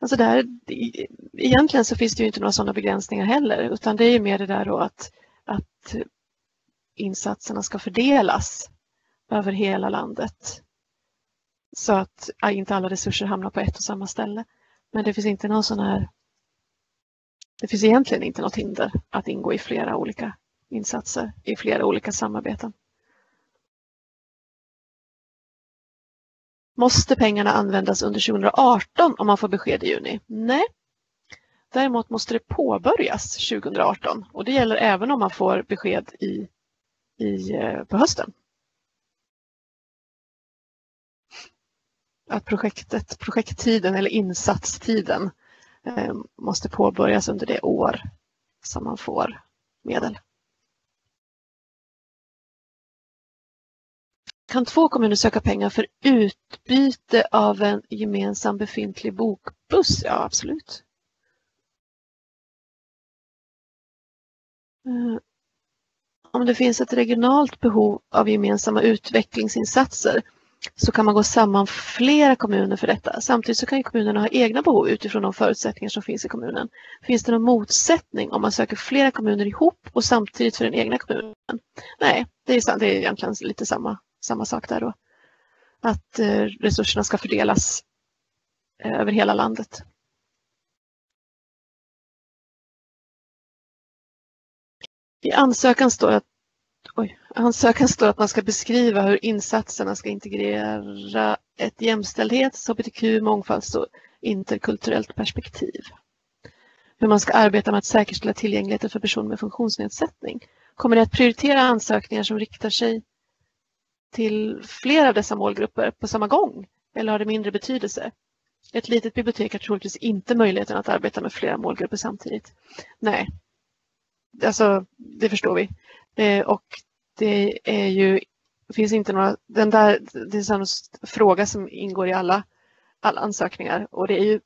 Alltså där, egentligen så finns det ju inte några sådana begränsningar heller utan det är mer det där då att, att insatserna ska fördelas över hela landet så att inte alla resurser hamnar på ett och samma ställe. Men det finns inte någon sån här det finns egentligen inte något hinder att ingå i flera olika insatser, i flera olika samarbeten. Måste pengarna användas under 2018 om man får besked i juni? Nej. Däremot måste det påbörjas 2018 och det gäller även om man får besked i, i, eh, på hösten. att projektet, projekttiden eller insatstiden eh, måste påbörjas under det år som man får medel. Kan två kommuner söka pengar för utbyte av en gemensam befintlig bokbuss? Ja, absolut. Eh, om det finns ett regionalt behov av gemensamma utvecklingsinsatser så kan man gå samman flera kommuner för detta. Samtidigt så kan kommunerna ha egna behov utifrån de förutsättningar som finns i kommunen. Finns det någon motsättning om man söker flera kommuner ihop och samtidigt för den egna kommunen? Nej, det är, det är egentligen lite samma, samma sak där då. Att eh, resurserna ska fördelas eh, över hela landet. I ansökan står att Oj, ansökan står att man ska beskriva hur insatserna ska integrera ett jämställdhets-, hbtq-, mångfalds och interkulturellt perspektiv. Hur man ska arbeta med att säkerställa tillgängligheten för personer med funktionsnedsättning. Kommer det att prioritera ansökningar som riktar sig till flera av dessa målgrupper på samma gång eller har det mindre betydelse? Ett litet bibliotek har troligtvis inte möjligheten att arbeta med flera målgrupper samtidigt. Nej, alltså det förstår vi. Eh, och det är ju, finns inte några, den där, det är en fråga som ingår i alla, alla ansökningar och det är ju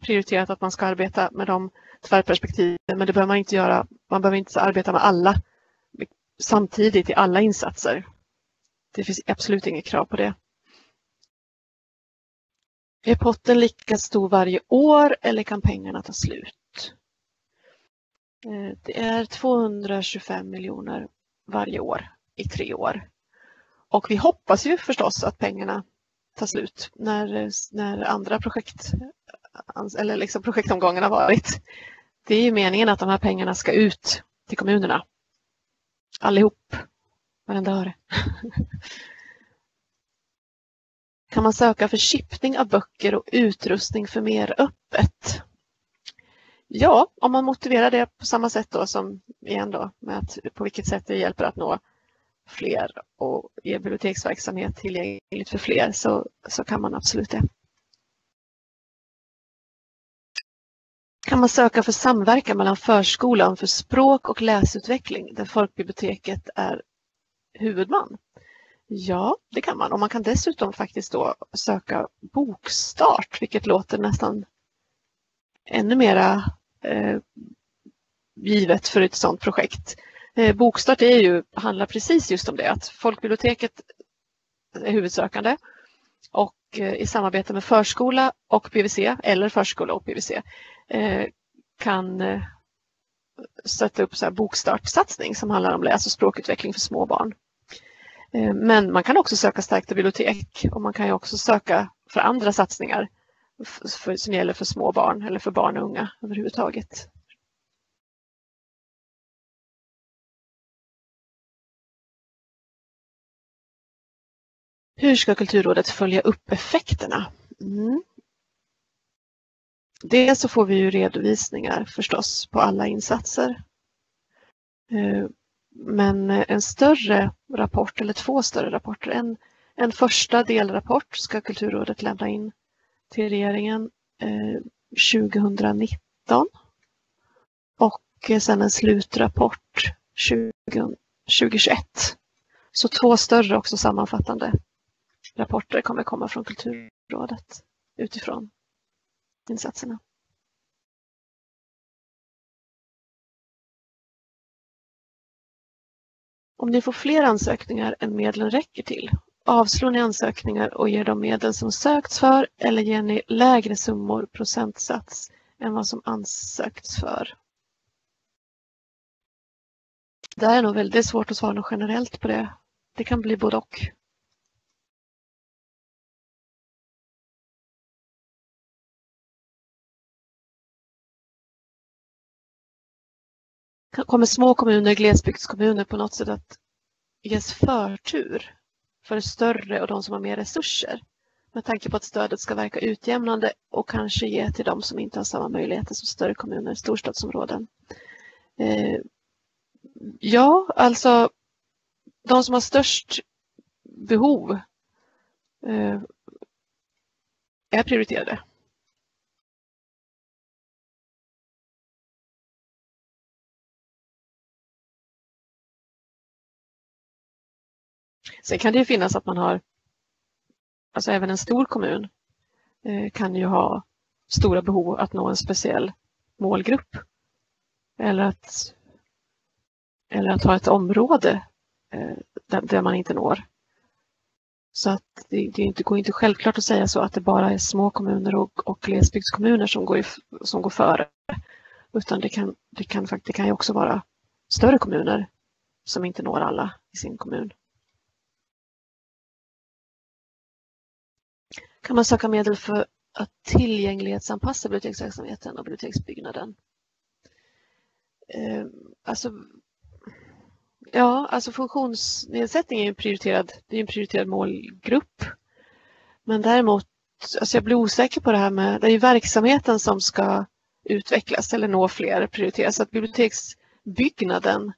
prioriterat att man ska arbeta med de tvärperspektiven men det behöver man inte göra, man behöver inte arbeta med alla samtidigt i alla insatser. Det finns absolut inget krav på det. Är potten lika stor varje år eller kan pengarna ta slut? Eh, det är 225 miljoner varje år i tre år. Och vi hoppas ju förstås att pengarna tar slut när, när andra projekt eller liksom projektomgången har varit. Det är ju meningen att de här pengarna ska ut till kommunerna. Allihop, varenda öre. Kan man söka för chippning av böcker och utrustning för mer öppet? Ja, om man motiverar det på samma sätt då som igen då med att på vilket sätt det hjälper att nå fler och ge biblioteksverksamhet tillgängligt för fler så, så kan man absolut det. kan man söka för samverkan mellan förskolan för språk och läsutveckling där folkbiblioteket är huvudman. Ja, det kan man och man kan dessutom faktiskt då söka bokstart vilket låter nästan ännu mera eh, givet för ett sådant projekt. Eh, bokstart är ju, handlar precis just om det, att folkbiblioteket är huvudsökande och eh, i samarbete med förskola och PVC eller förskola och PVC eh, kan eh, sätta upp så här bokstartsatsning som handlar om läs alltså och språkutveckling för små barn. Eh, men man kan också söka Stärkta bibliotek och man kan ju också söka för andra satsningar för, som gäller för små barn eller för barn och unga överhuvudtaget. Hur ska Kulturrådet följa upp effekterna? Mm. Dels så får vi ju redovisningar förstås på alla insatser. Eh, men eh, en större rapport eller två större rapporter. En, en första delrapport ska Kulturrådet lämna in till regeringen eh, 2019 och eh, sen en slutrapport 2021. Så två större också sammanfattande rapporter kommer komma från Kulturrådet utifrån insatserna. Om ni får fler ansökningar än medlen räcker till, avslår ni ansökningar och ger de medel som sökts för eller ger ni lägre summor procentsats än vad som ansökts för? Det är nog väldigt svårt att svara något generellt på det. Det kan bli både och. Kommer små kommuner, glesbygdskommuner på något sätt att ges förtur för större och de som har mer resurser? Med tanke på att stödet ska verka utjämnande och kanske ge till de som inte har samma möjligheter som större kommuner, storstadsområden. Eh, ja, alltså de som har störst behov eh, är prioriterade. Sen kan det ju finnas att man har, alltså även en stor kommun eh, kan ju ha stora behov att nå en speciell målgrupp. Eller att, eller att ha ett område eh, där, man inte når. Så att det, det går inte självklart att säga så att det bara är små kommuner och, och glesbygdskommuner som går, i, som går före. Utan det kan, det, kan, det kan ju också vara större kommuner som inte når alla i sin kommun. Kan man söka medel för att tillgänglighetsanpassa biblioteksverksamheten och biblioteksbyggnaden. Ehm, alltså, ja, alltså funktionsnedsättning är en prioriterad, det är en prioriterad målgrupp. Men däremot, alltså jag blir osäker på det här med, det är ju verksamheten som ska utvecklas eller nå fler prioriteras. Så att biblioteksbyggnaden,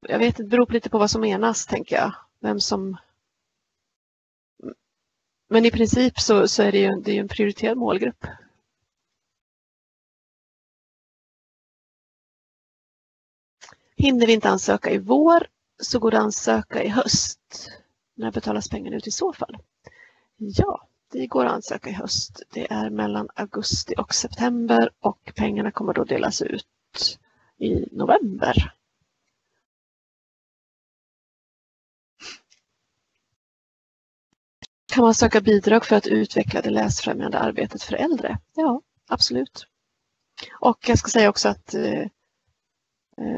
jag vet det beror lite på vad som menas tänker jag. Vem som men i princip så, så är det ju, det är en prioriterad målgrupp. Hinner vi inte ansöka i vår så går det att ansöka i höst. När betalas pengarna ut i så fall? Ja, det går att ansöka i höst. Det är mellan augusti och september och pengarna kommer då delas ut i november. Kan man söka bidrag för att utveckla det läsfrämjande arbetet för äldre? Ja, absolut. Och jag ska säga också att eh,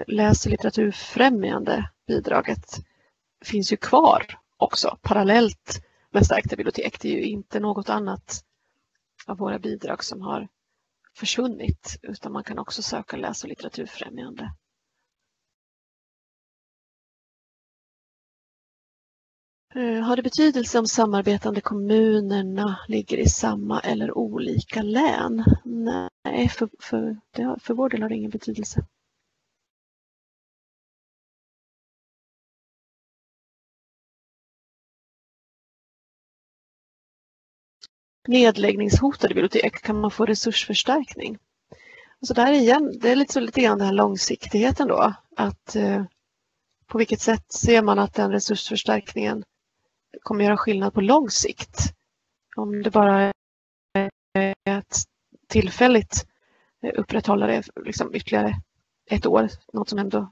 läs och litteraturfrämjande bidraget finns ju kvar också parallellt med Stärkta bibliotek. Det är ju inte något annat av våra bidrag som har försvunnit utan man kan också söka läs och litteraturfrämjande Eh, har det betydelse om samarbetande kommunerna ligger i samma eller olika län? Nej, för, för, det, för vår del har det ingen betydelse. Nedläggningshotade bibliotek, kan man få resursförstärkning? Alltså där igen, det är lite, så lite grann den här långsiktigheten då. Att eh, på vilket sätt ser man att den resursförstärkningen kommer göra skillnad på lång sikt? Om det bara är att tillfälligt upprätthålla det liksom ytterligare ett år, något som ändå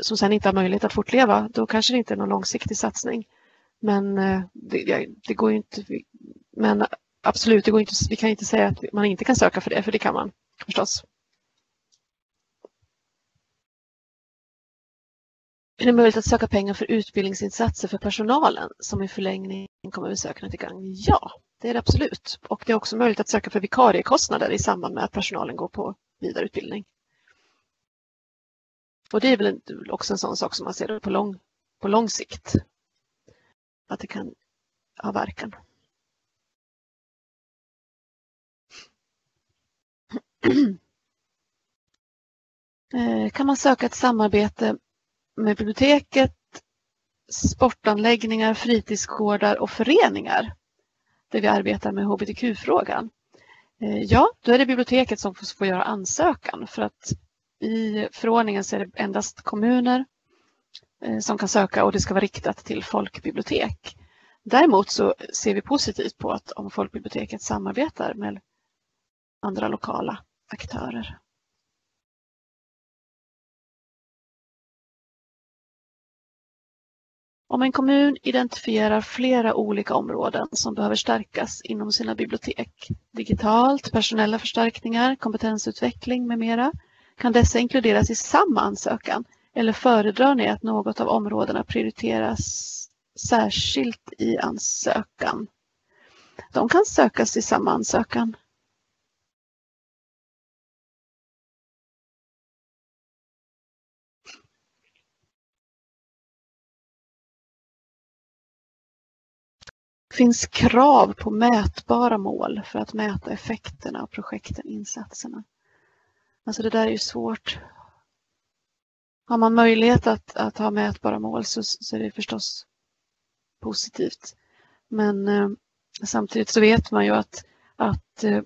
som sen inte har möjlighet att fortleva, då kanske det inte är någon långsiktig satsning. Men eh, det, det går ju inte. Men absolut, det går inte, vi kan inte säga att man inte kan söka för det, för det kan man förstås. Är det möjligt att söka pengar för utbildningsinsatser för personalen som i förlängning kommer besökarna till gagn? Ja, det är det absolut. Och det är också möjligt att söka för vikariekostnader i samband med att personalen går på vidareutbildning. Och det är väl också en sån sak som man ser på lång, på lång sikt. Att det kan ha verkan. Eh, kan man söka ett samarbete med biblioteket, sportanläggningar, fritidsgårdar och föreningar där vi arbetar med hbtq-frågan. Eh, ja, då är det biblioteket som får göra ansökan för att i förordningen så är det endast kommuner eh, som kan söka och det ska vara riktat till folkbibliotek. Däremot så ser vi positivt på att om folkbiblioteket samarbetar med andra lokala aktörer. Om en kommun identifierar flera olika områden som behöver stärkas inom sina bibliotek, digitalt, personella förstärkningar, kompetensutveckling med mera, kan dessa inkluderas i samma ansökan eller föredrar ni att något av områdena prioriteras särskilt i ansökan? De kan sökas i samma ansökan. Finns krav på mätbara mål för att mäta effekterna av projekten, insatserna. Alltså det där är ju svårt. Har man möjlighet att, att ha mätbara mål så, så är det förstås positivt. Men eh, samtidigt så vet man ju att, att eh,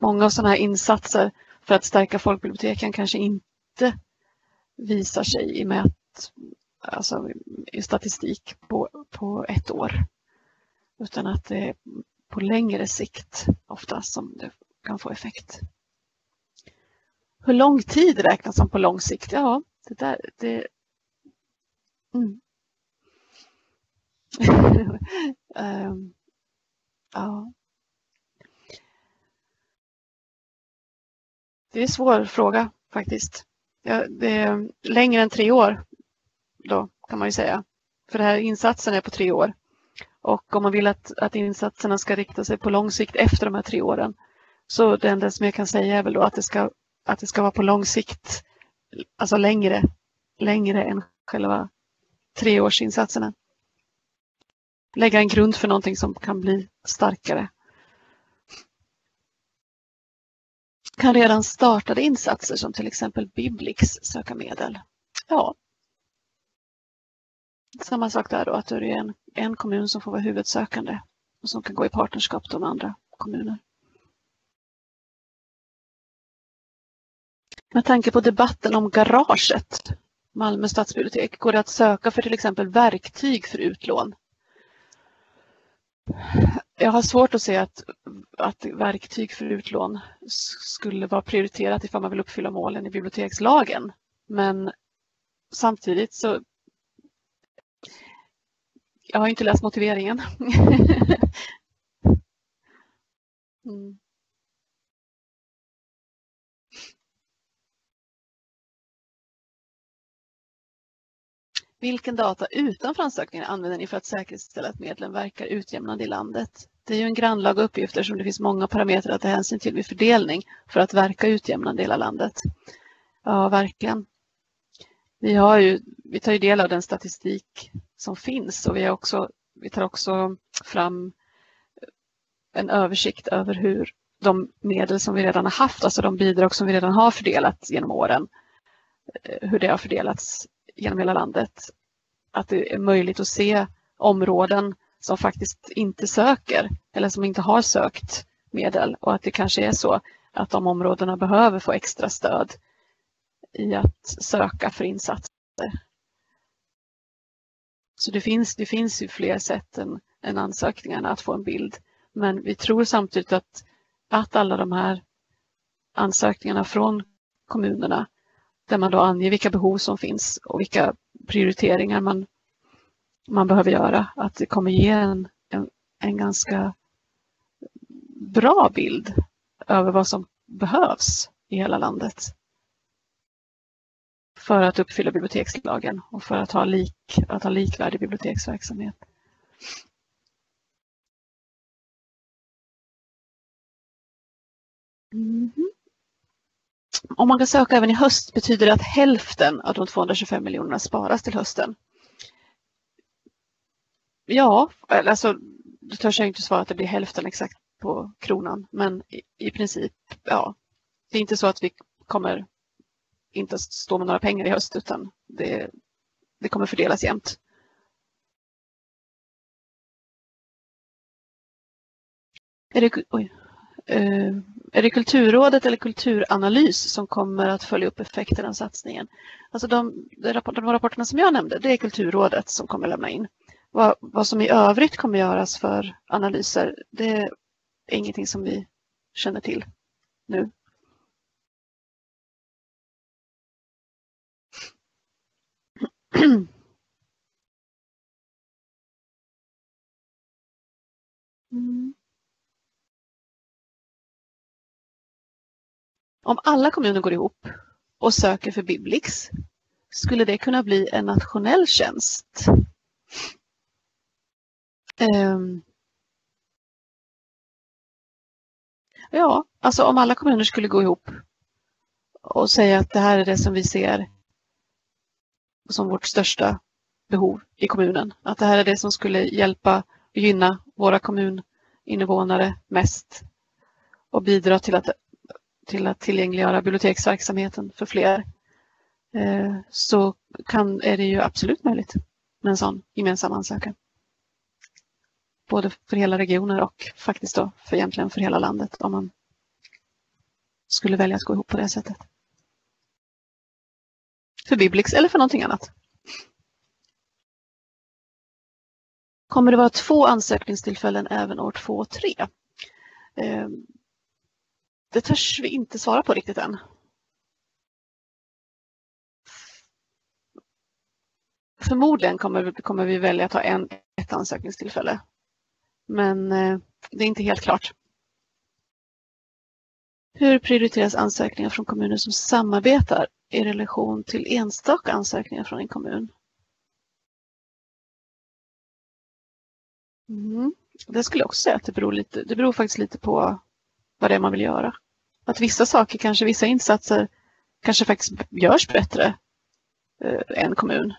många av sådana här insatser för att stärka folkbiblioteken kanske inte visar sig i mät, alltså i statistik på, på ett år. Utan att det är på längre sikt oftast som det kan få effekt. Hur lång tid räknas som på lång sikt? Ja, det där, det... Mm. um, ja. Det är en svår fråga faktiskt. Ja, det är längre än tre år då kan man ju säga. För den här insatsen är på tre år. Och om man vill att, att insatserna ska rikta sig på lång sikt efter de här tre åren så det enda som jag kan säga är väl då att det ska att det ska vara på lång sikt, alltså längre, längre än själva treårsinsatserna. Lägga en grund för någonting som kan bli starkare. Kan redan startade insatser som till exempel Biblix söka medel? Ja. Samma sak där då, att det är en, en kommun som får vara huvudsökande och som kan gå i partnerskap med andra kommuner. Med tanke på debatten om garaget, Malmö stadsbibliotek, går det att söka för till exempel verktyg för utlån? Jag har svårt att se att, att verktyg för utlån skulle vara prioriterat ifall man vill uppfylla målen i bibliotekslagen. Men samtidigt så jag har inte läst motiveringen. mm. Vilken data utanför ansökningen använder ni för att säkerställa att medlen verkar utjämnande i landet? Det är ju en grannlaga uppgift eftersom det finns många parametrar att ta hänsyn till vid fördelning för att verka utjämnande i hela landet. Ja, verkligen. Vi, har ju, vi tar ju del av den statistik som finns och vi, har också, vi tar också fram en översikt över hur de medel som vi redan har haft, alltså de bidrag som vi redan har fördelat genom åren, eh, hur det har fördelats genom hela landet. Att det är möjligt att se områden som faktiskt inte söker eller som inte har sökt medel och att det kanske är så att de områdena behöver få extra stöd i att söka för insatser. Så det finns, det finns ju fler sätt än, än ansökningarna att få en bild. Men vi tror samtidigt att, att alla de här ansökningarna från kommunerna där man då anger vilka behov som finns och vilka prioriteringar man, man behöver göra, att det kommer ge en, en, en ganska bra bild över vad som behövs i hela landet för att uppfylla bibliotekslagen och för att ha, lik, att ha likvärdig biblioteksverksamhet. Mm -hmm. Om man kan söka även i höst betyder det att hälften av de 225 miljonerna sparas till hösten. Ja, alltså då törs jag inte svara att det blir hälften exakt på kronan, men i, i princip, ja. Det är inte så att vi kommer inte stå med några pengar i höst utan det, det kommer fördelas jämnt. Är det, oj, eh, är det Kulturrådet eller Kulturanalys som kommer att följa upp effekterna av satsningen? Alltså de, de, rapporterna som jag nämnde, det är Kulturrådet som kommer lämna in. Vad, vad som i övrigt kommer göras för analyser, det är ingenting som vi känner till nu. Mm. Om alla kommuner går ihop och söker för Biblix skulle det kunna bli en nationell tjänst. Um, ja, alltså om alla kommuner skulle gå ihop och säga att det här är det som vi ser som vårt största behov i kommunen. Att det här är det som skulle hjälpa och gynna våra kommuninvånare mest och bidra till att, till att tillgängliggöra biblioteksverksamheten för fler. Eh, så kan, är det ju absolut möjligt med en sån gemensam ansökan. Både för hela regioner och faktiskt då för egentligen för hela landet om man skulle välja att gå ihop på det sättet för Biblix eller för någonting annat. Kommer det vara två ansökningstillfällen även år två och tre? Ehm, det törs vi inte svara på riktigt än. Förmodligen kommer, kommer vi välja att ha en, ett ansökningstillfälle. Men eh, det är inte helt klart. Hur prioriteras ansökningar från kommuner som samarbetar i relation till enstaka ansökningar från en kommun? Mm. Det skulle jag också säga att det beror, lite, det beror faktiskt lite på vad det är man vill göra. Att vissa saker, kanske vissa insatser, kanske faktiskt görs bättre eh, än kommun.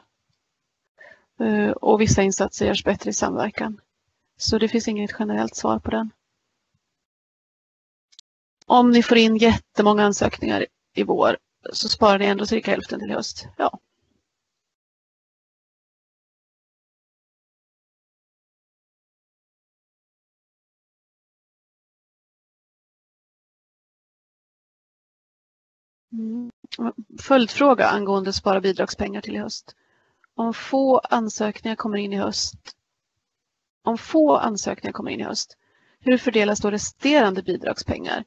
Eh, och vissa insatser görs bättre i samverkan. Så det finns inget generellt svar på den. Om ni får in jättemånga ansökningar i vår så sparar ni ändå cirka hälften till höst. Ja. Mm. Följdfråga angående spara bidragspengar till i höst. Om få ansökningar kommer in i höst, om få ansökningar kommer in i höst, hur fördelas då resterande bidragspengar?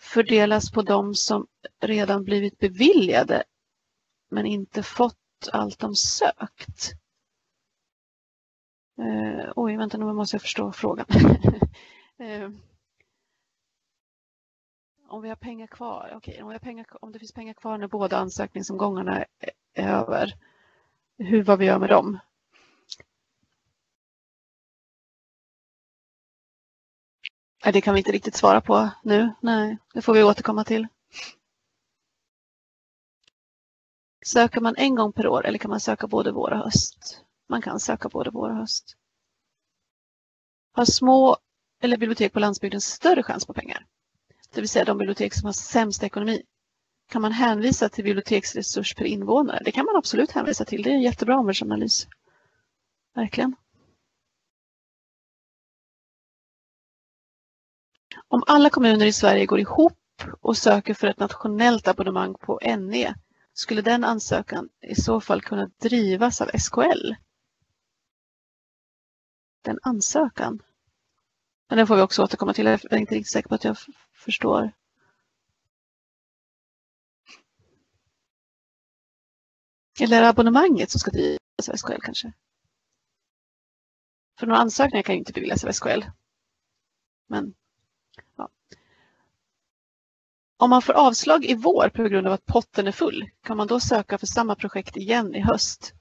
Fördelas på de som redan blivit beviljade men inte fått allt de sökt. Eh, oj, vänta nu måste jag förstå frågan. eh, om vi har pengar kvar, okay, om, vi har pengar, om det finns pengar kvar när båda ansökningsomgångarna är, är över, hur vad vi gör med dem? Det kan vi inte riktigt svara på nu. Nej, det får vi återkomma till. Söker man en gång per år eller kan man söka både vår och höst? Man kan söka både vår och höst. Har små eller bibliotek på landsbygden större chans på pengar? Det vill säga de bibliotek som har sämst ekonomi. Kan man hänvisa till biblioteksresurs per invånare? Det kan man absolut hänvisa till. Det är en jättebra omvärldsanalys. Verkligen. Om alla kommuner i Sverige går ihop och söker för ett nationellt abonnemang på NE, skulle den ansökan i så fall kunna drivas av SKL? Den ansökan? Men den får vi också återkomma till. Jag är inte riktigt säker på att jag förstår. Eller abonnemanget som ska drivas av SKL kanske? För några ansökningar kan ju inte beviljas av SKL. Men ja. Om man får avslag i vår på grund av att potten är full, kan man då söka för samma projekt igen i höst?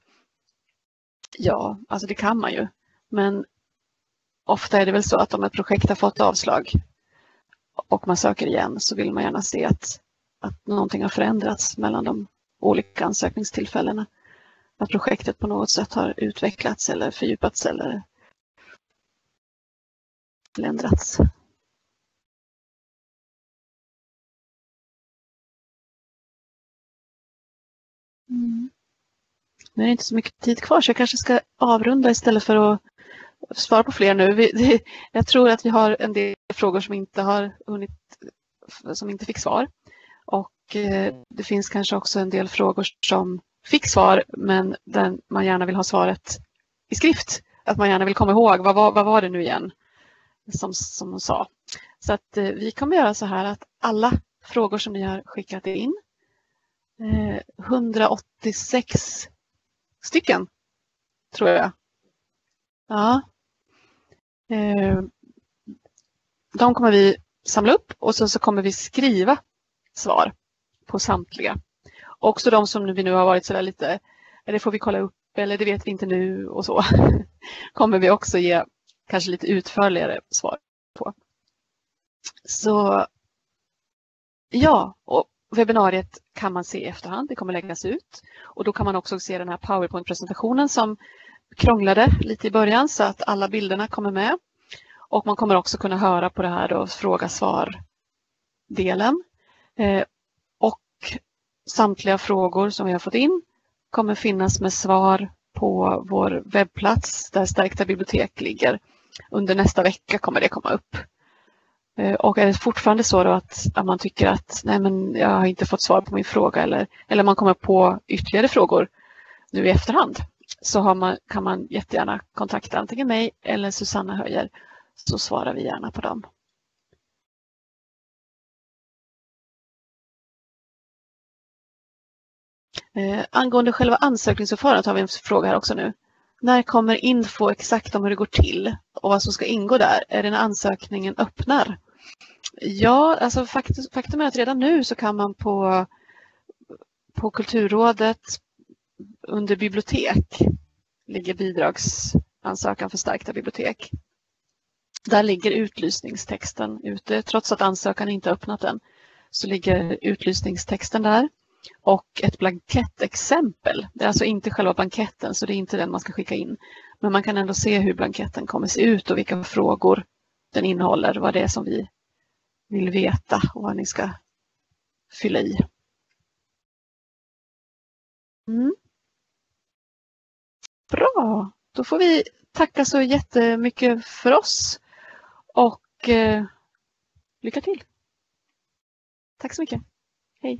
Ja, alltså det kan man ju. Men ofta är det väl så att om ett projekt har fått avslag och man söker igen så vill man gärna se att, att någonting har förändrats mellan de olika ansökningstillfällena. Att projektet på något sätt har utvecklats eller fördjupats eller ändrats. Mm. Nu är det inte så mycket tid kvar så jag kanske ska avrunda istället för att svara på fler nu. jag tror att vi har en del frågor som inte har hunnit, som inte fick svar. Och eh, det finns kanske också en del frågor som fick svar men där man gärna vill ha svaret i skrift. Att man gärna vill komma ihåg vad var, vad var det nu igen som, som hon sa. Så att eh, vi kommer göra så här att alla frågor som ni har skickat in, Eh, 186 stycken tror jag. Ja. Eh, de kommer vi samla upp och sen så kommer vi skriva svar på samtliga. Också de som vi nu har varit sådär lite, det får vi kolla upp eller det vet vi inte nu och så, kommer vi också ge kanske lite utförligare svar på. Så ja, och webbinariet kan man se i efterhand. Det kommer läggas ut och då kan man också se den här PowerPoint-presentationen som krånglade lite i början så att alla bilderna kommer med. Och man kommer också kunna höra på det här då, fråga-svar-delen. Eh, och samtliga frågor som vi har fått in kommer finnas med svar på vår webbplats där Stärkta bibliotek ligger under nästa vecka kommer det komma upp. Eh, och är det fortfarande så att, att man tycker att nej men jag har inte fått svar på min fråga eller, eller man kommer på ytterligare frågor nu i efterhand så man, kan man jättegärna kontakta antingen mig eller Susanna Höjer så svarar vi gärna på dem. Eh, angående själva ansökningsförfarandet har vi en fråga här också nu. När kommer info exakt om hur det går till och vad som ska ingå där? Är det när ansökningen öppnar? Ja, alltså faktum, är att redan nu så kan man på, på Kulturrådet under bibliotek ligger bidragsansökan för stärkta bibliotek. Där ligger utlysningstexten ute. Trots att ansökan inte öppnat än så ligger utlysningstexten där och ett blankettexempel. Det är alltså inte själva blanketten så det är inte den man ska skicka in. Men man kan ändå se hur blanketten kommer se ut och vilka frågor den innehåller, vad det är som vi vill veta och vad ni ska fylla i. Mm. Bra, då får vi tacka så jättemycket för oss och eh, lycka till. Tack så mycket. Hej.